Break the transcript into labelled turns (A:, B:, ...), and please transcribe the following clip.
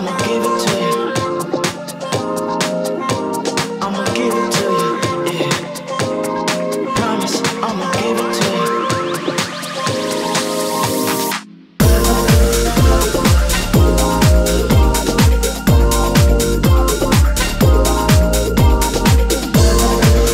A: I'ma give it